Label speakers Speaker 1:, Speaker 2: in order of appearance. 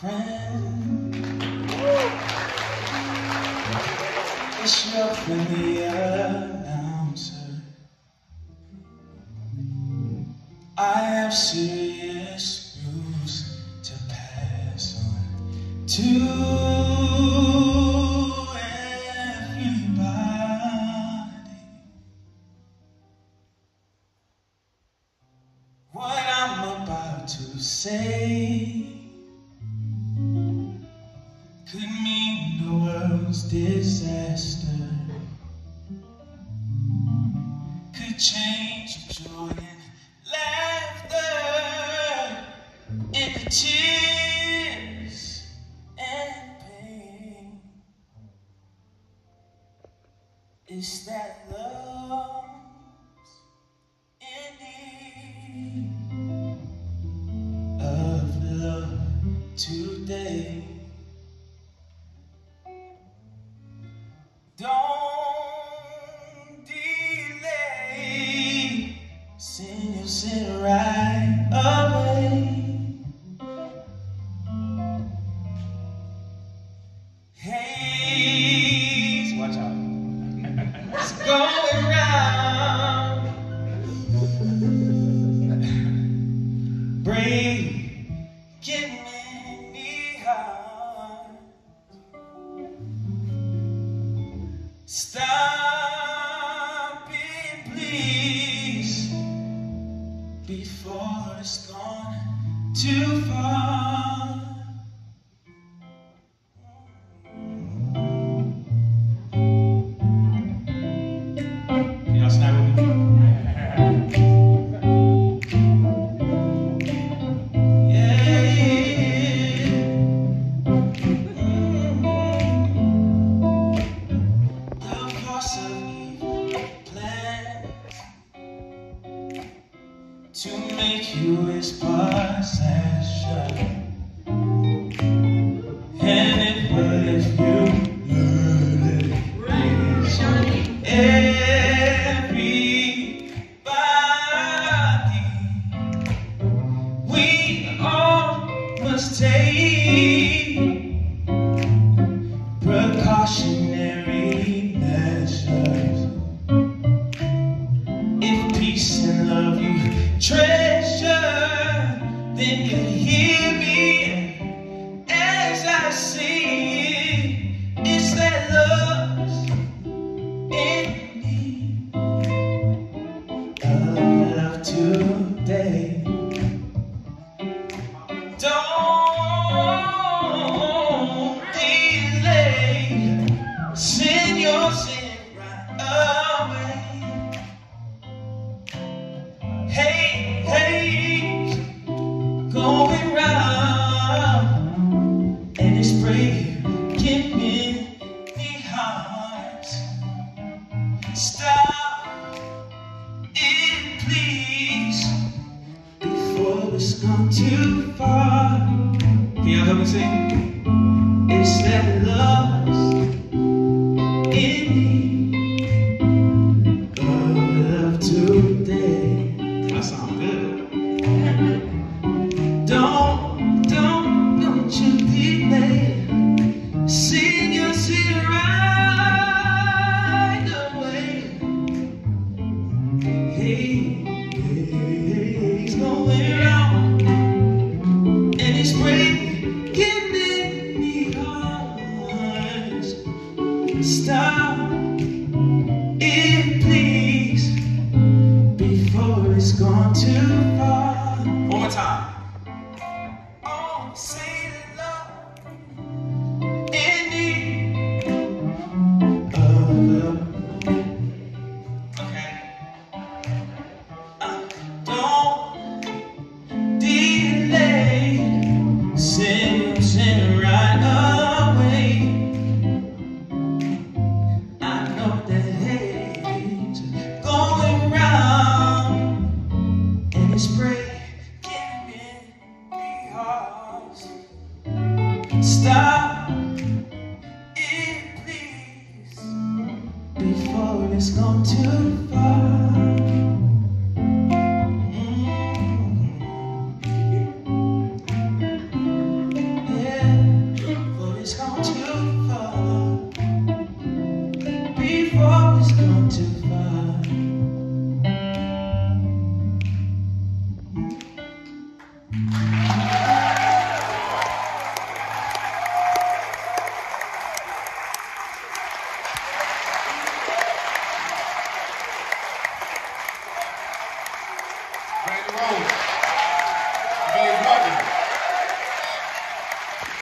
Speaker 1: friend. It's your friendly announcer. I have serious news to pass on to everybody. What I'm about to say disaster. Could change joy and laughter into tears and pain. Is that love's ending of love today? Hey, watch out. Going round. Breaking many hearts. Stop it, please, before it's gone too far. Can to make you his possession. And it will if you let it Everybody, we all must take Stop it, please, before it's gone too far. Can y'all help me sing? It's that in me. Love today. That sounds good. Don't, Stop it, please, before it's gone It's gone too far.